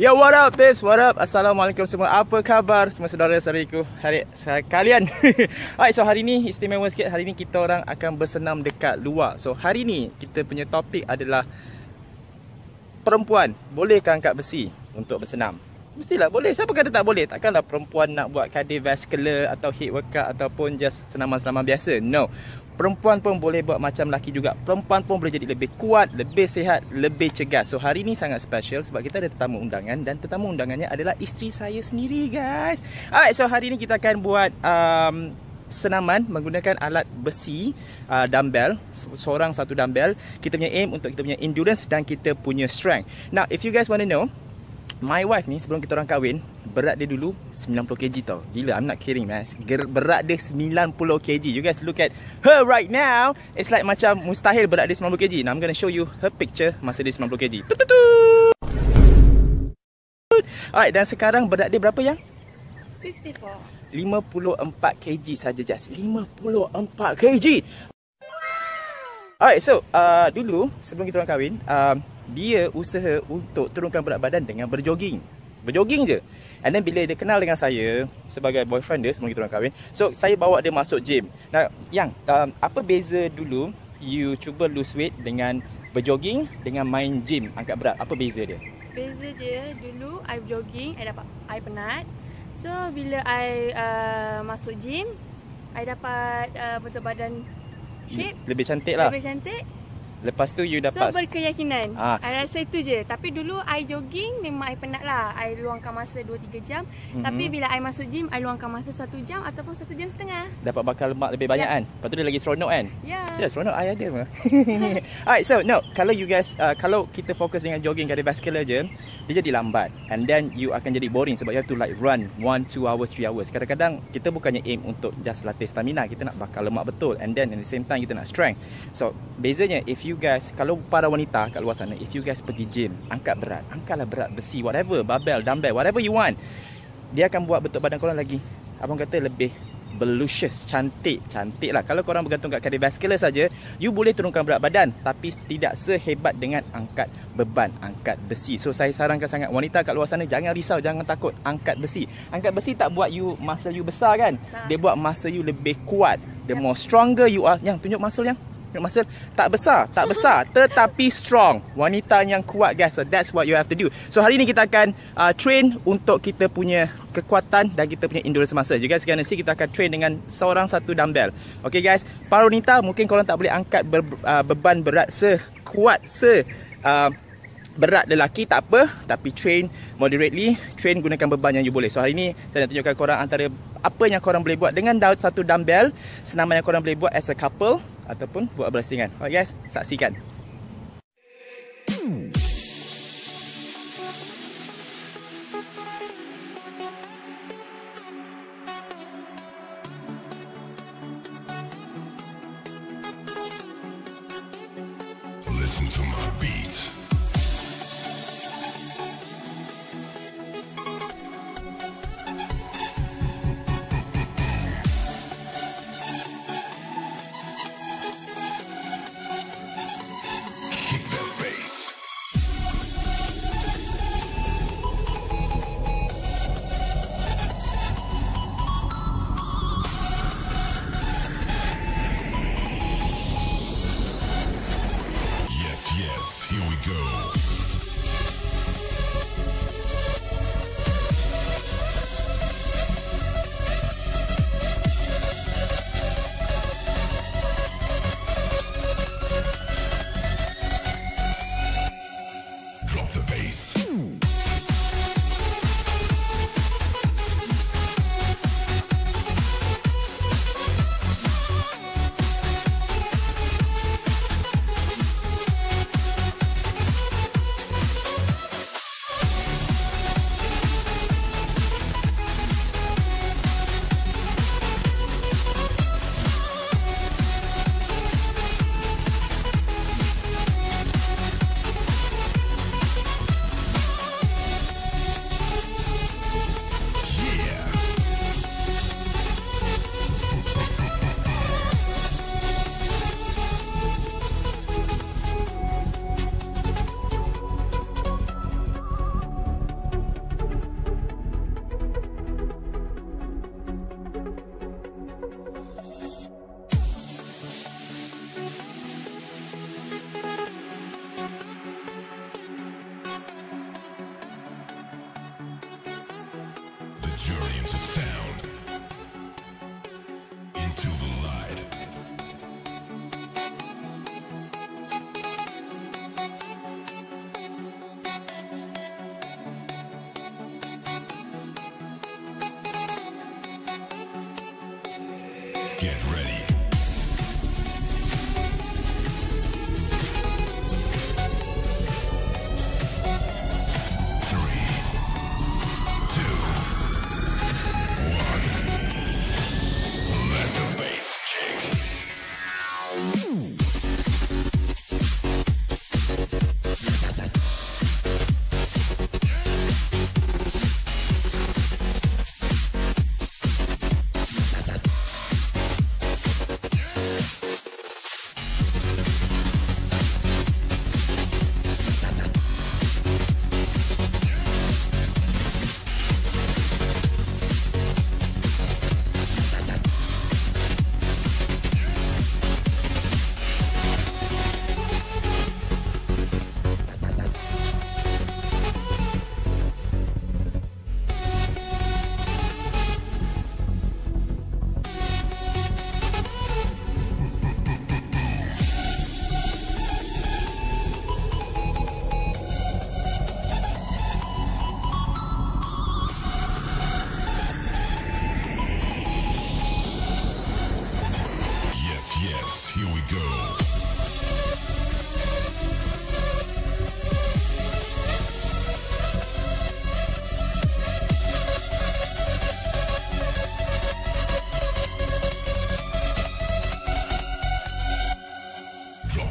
Yo, what up, babes? What up? Assalamualaikum semua. Apa khabar semua saudara-saudariku hari sekalian? Alright, so hari ni istimewa sikit. Hari ni kita orang akan bersenam dekat luar. So, hari ni kita punya topik adalah perempuan bolehkah angkat besi untuk bersenam? Mestilah boleh. Siapa kata tak boleh? Takkanlah perempuan nak buat cardiovascular atau hit workout ataupun just senaman-senaman biasa. No. Perempuan pun boleh buat macam lelaki juga. Perempuan pun boleh jadi lebih kuat, lebih sihat, lebih cegas. So hari ni sangat special sebab kita ada tetamu undangan dan tetamu undangannya adalah isteri saya sendiri guys. Alright, so hari ni kita akan buat um, senaman menggunakan alat besi uh, dumbbell seorang satu dumbbell kita punya aim untuk kita punya endurance dan kita punya strength now if you guys want to know My wife ni sebelum kita orang kahwin Berat dia dulu 90 kg tau. Gila I'm not kidding man. Berat dia 90 kg. You guys look at her right now. It's like macam mustahil berat dia 90 kg. Now I'm gonna show you her picture Masa dia 90 kg. Alright dan sekarang berat dia berapa yang? 54 54 kg saja just 54 kg. Alright so uh, Dulu sebelum kita orang kahwin um, dia usaha untuk turunkan berat badan dengan berjoging. Berjoging je. And then bila dia kenal dengan saya sebagai boyfriend dia sebelum kita orang kahwin, so saya bawa dia masuk gym. Nah, yang um, apa beza dulu you cuba lose weight dengan berjoging dengan main gym angkat berat? Apa beza dia? Beza dia dulu I jogging, I dapat I penat. So bila I uh, masuk gym, I dapat uh, bentuk badan shape lebih cantik lah. Lebih cantik. Lepas tu you dapat So berkeyakinan. Ha. I rasa itu je. Tapi dulu I jogging Memang I penat lah. I luangkan masa 2-3 jam. Mm-hmm. Tapi bila I masuk gym I luangkan masa 1 jam Ataupun 1 jam setengah. Dapat bakal lemak lebih banyak yeah. kan? Lepas tu dia lagi seronok kan? Ya. Yeah. yeah, seronok. I ada mah. Alright so no. Kalau you guys uh, Kalau kita fokus dengan jogging Cardiovascular je Dia jadi lambat. And then you akan jadi boring Sebab you have to like run 1, 2 hours, 3 hours. Kadang-kadang Kita bukannya aim untuk Just latih stamina. Kita nak bakal lemak betul. And then at the same time Kita nak strength. So bezanya If you you guys kalau para wanita kat luar sana if you guys pergi gym angkat berat angkatlah berat besi whatever barbell dumbbell whatever you want dia akan buat bentuk badan korang lagi. Abang kata lebih voluptuous cantik cantik lah. Kalau korang bergantung kat cardiovascular saja you boleh turunkan berat badan tapi tidak sehebat dengan angkat beban angkat besi. So saya sarankan sangat wanita kat luar sana jangan risau jangan takut angkat besi. Angkat besi tak buat you muscle you besar kan? Dia buat muscle you lebih kuat. The more stronger you are yang tunjuk muscle yang Muscle tak besar, tak besar tetapi strong. Wanita yang kuat guys. So that's what you have to do. So hari ni kita akan uh, train untuk kita punya kekuatan dan kita punya endurance masa. You guys gonna see kita akan train dengan seorang satu dumbbell. Okay guys, para wanita mungkin korang tak boleh angkat ber, uh, beban berat sekuat se uh, berat lelaki tak apa tapi train moderately train gunakan beban yang you boleh so hari ni saya nak tunjukkan korang antara apa yang korang boleh buat dengan satu dumbbell senaman yang korang boleh buat as a couple ataupun buat belasingan alright guys saksikan. Listen Get ready.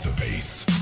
The bass.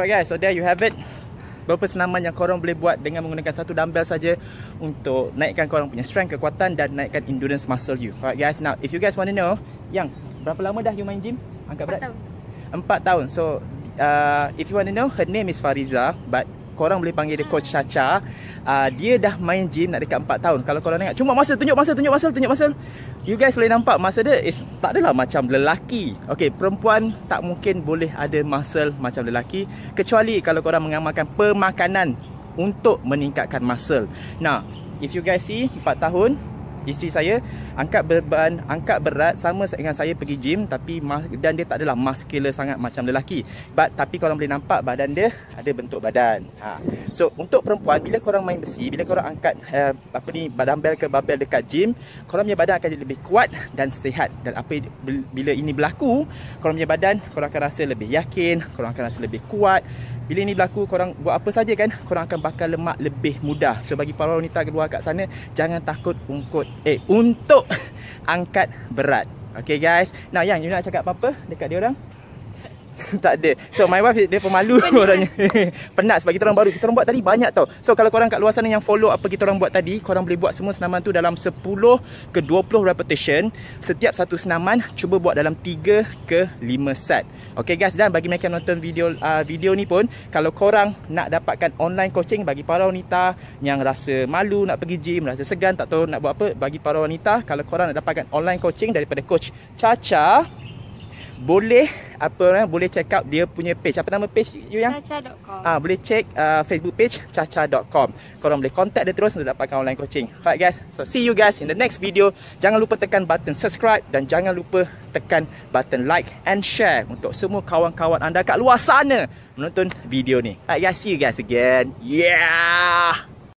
Alright guys, so there you have it. Beberapa senaman yang korang boleh buat dengan menggunakan satu dumbbell saja untuk naikkan korang punya strength, kekuatan dan naikkan endurance muscle you. Alright guys, now if you guys want to know, yang berapa lama dah you main gym? Angkat berat? tahun. Empat tahun. So, uh, if you want to know, her name is Fariza, but korang boleh panggil dia Coach Chacha. Uh, dia dah main gym nak dekat 4 tahun. Kalau korang tengok, cuma masa tunjuk masa, tunjuk masa, tunjuk masa. You guys boleh nampak masa dia is tak adalah macam lelaki. Okay, perempuan tak mungkin boleh ada muscle macam lelaki kecuali kalau korang mengamalkan pemakanan untuk meningkatkan muscle. Nah, if you guys see 4 tahun isteri saya angkat beban, angkat berat sama dengan saya pergi gym tapi dan dia tak adalah muscular sangat macam lelaki. But tapi korang boleh nampak badan dia ada bentuk badan. Ha. So untuk perempuan bila korang main besi, bila korang angkat uh, apa ni dumbbell ke barbell dekat gym, korang punya badan akan jadi lebih kuat dan sihat. Dan apa bila ini berlaku, korang punya badan korang akan rasa lebih yakin, korang akan rasa lebih kuat. Bila ini berlaku korang buat apa saja kan Korang akan bakar lemak lebih mudah. So bagi para wanita keluar kat sana Jangan takut ungkut. Eh untuk angkat berat. Okay guys. Now yang you nak cakap apa-apa dekat dia orang tak ada. So my wife dia pemalu orangnya. Penat sebab kita orang baru. Kita orang buat tadi banyak tau. So kalau korang kat luar sana yang follow apa kita orang buat tadi, korang boleh buat semua senaman tu dalam 10 ke 20 repetition. Setiap satu senaman cuba buat dalam 3 ke 5 set. Okay guys dan bagi mereka yang nonton video uh, video ni pun kalau korang nak dapatkan online coaching bagi para wanita yang rasa malu nak pergi gym, rasa segan tak tahu nak buat apa bagi para wanita kalau korang nak dapatkan online coaching daripada coach Chacha boleh apa nama boleh check out dia punya page. Apa nama page you yang? Caca.com. Ah, boleh check uh, Facebook page caca.com. Korang boleh contact dia terus untuk dapatkan online coaching. Alright guys. So see you guys in the next video. Jangan lupa tekan button subscribe dan jangan lupa tekan button like and share untuk semua kawan-kawan anda kat luar sana menonton video ni. Alright guys, see you guys again. Yeah.